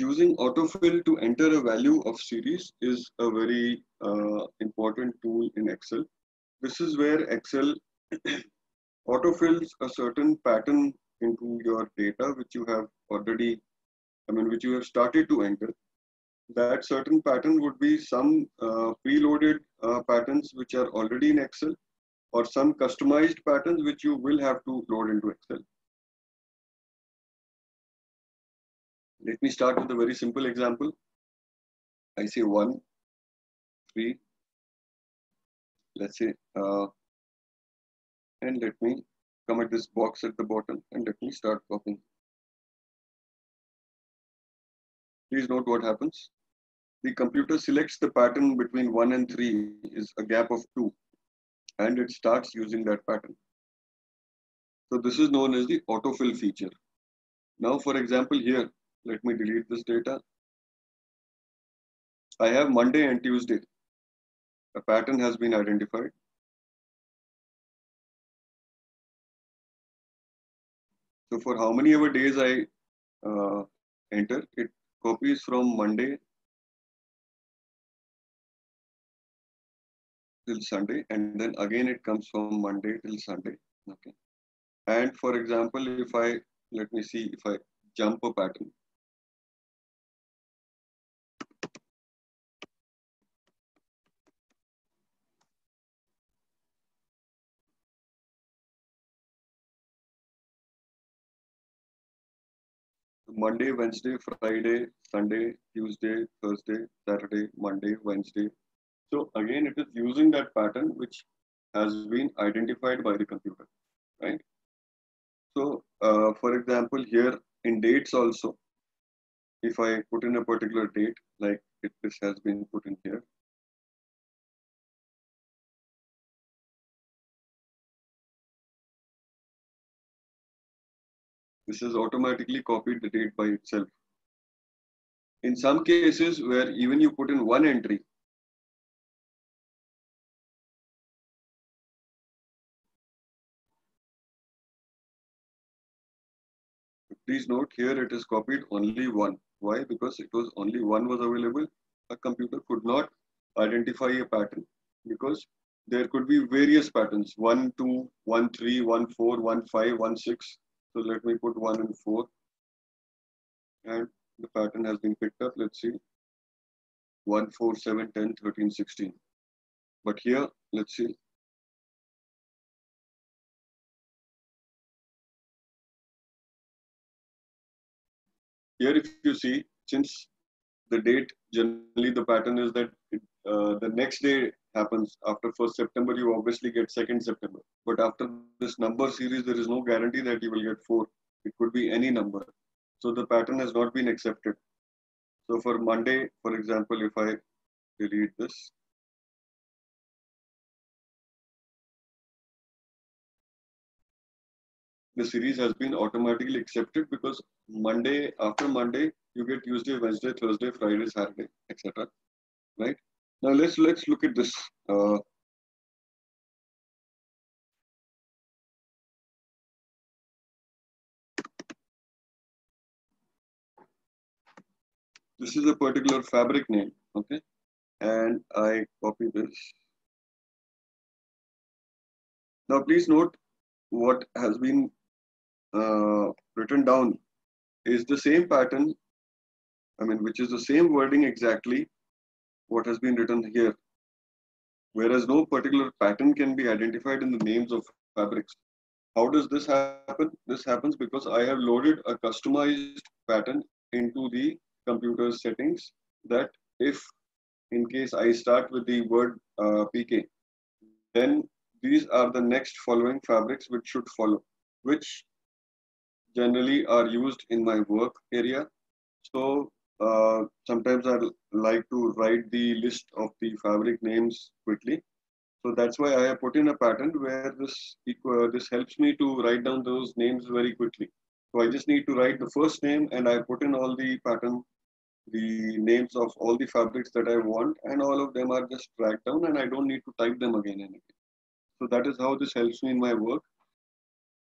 using autofill to enter a value of series is a very uh, important tool in Excel. This is where Excel autofills a certain pattern into your data, which you have already, I mean, which you have started to enter. That certain pattern would be some uh, preloaded uh, patterns which are already in Excel or some customized patterns which you will have to load into Excel. Let me start with a very simple example. I say one, three, let's say, uh, and let me come at this box at the bottom and let me start copying. Please note what happens. The computer selects the pattern between one and three is a gap of two and it starts using that pattern. So this is known as the autofill feature. Now, for example, here, let me delete this data. I have Monday and Tuesday. A pattern has been identified. So for how many ever days I uh, enter, it copies from Monday till Sunday, and then again it comes from Monday till Sunday. Okay. And for example, if I let me see if I jump a pattern. Monday, Wednesday, Friday, Sunday, Tuesday, Thursday, Saturday, Monday, Wednesday. So again, it is using that pattern which has been identified by the computer, right? So uh, for example, here in dates also, if I put in a particular date, like if this has been put in here, this is automatically copied the date by itself. In some cases where even you put in one entry, please note here it is copied only one. Why? Because it was only one was available. A computer could not identify a pattern because there could be various patterns, one, two, one, three, one, four, one, five, one, six, so let me put 1 and 4. And the pattern has been picked up. Let's see. 1, 4, 7, 10, 13, 16. But here, let's see. Here, if you see, since the date, generally the pattern is that it, uh, the next day happens after 1st September, you obviously get 2nd September. But after this number series, there is no guarantee that you will get 4. It could be any number. So the pattern has not been accepted. So for Monday, for example, if I delete this, the series has been automatically accepted because Monday, after Monday, you get Tuesday, Wednesday, Thursday, Friday, Saturday, etc. Right? Now let's let's look at this. Uh, this is a particular fabric name, okay? And I copy this. Now please note what has been uh, written down is the same pattern, I mean, which is the same wording exactly what has been written here. Whereas no particular pattern can be identified in the names of fabrics. How does this happen? This happens because I have loaded a customized pattern into the computer settings that if in case I start with the word uh, PK, then these are the next following fabrics which should follow, which generally are used in my work area. So uh, sometimes I like to write the list of the fabric names quickly. So that's why I have put in a pattern where this this helps me to write down those names very quickly. So I just need to write the first name and I put in all the pattern, the names of all the fabrics that I want and all of them are just dragged down and I don't need to type them again and again. So that is how this helps me in my work.